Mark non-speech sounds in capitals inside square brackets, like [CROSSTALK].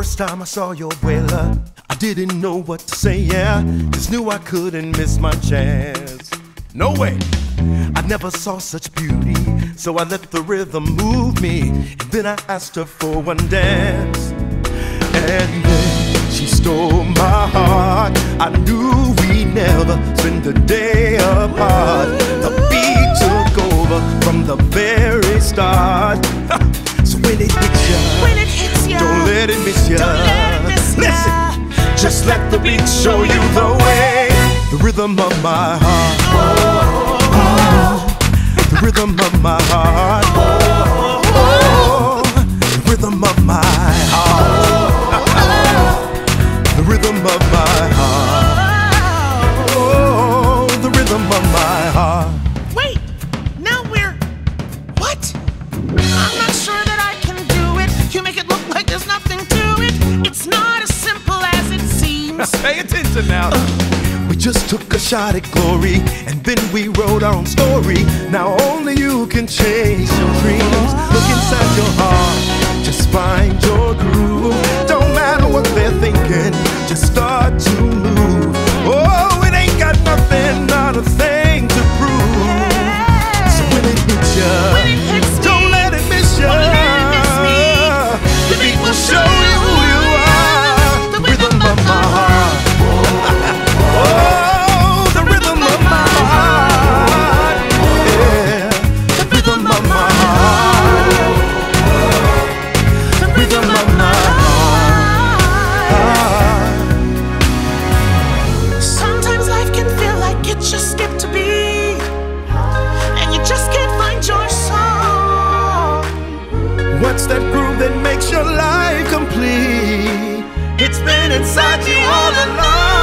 first time I saw your abuela, I didn't know what to say, yeah. Just knew I couldn't miss my chance. No way. I never saw such beauty, so I let the rhythm move me. And then I asked her for one dance. And then she stole my heart. I knew we'd never spend a day let it miss ya. Don't let it miss ya. Listen, just let the beat show you the way. The rhythm of my heart. The rhythm of my heart. [LAUGHS] Pay attention now. We just took a shot at glory and then we wrote our own story. Now only you can chase your dreams. Look inside your heart, just find your groove. Don't matter what they're thinking, just start to that groove that makes your life complete. It's been inside you all along.